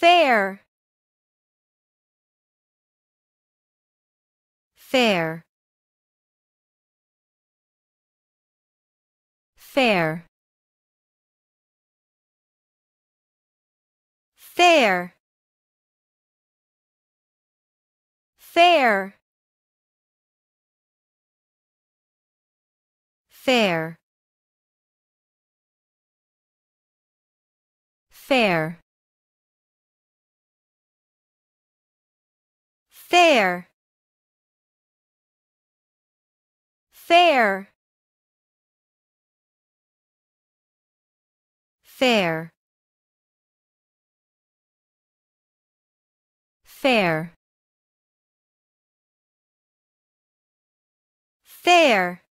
fair. Fair. Fair. Fair. Fair. Fair. Fair fair. Fair. Fair. Fair. Fair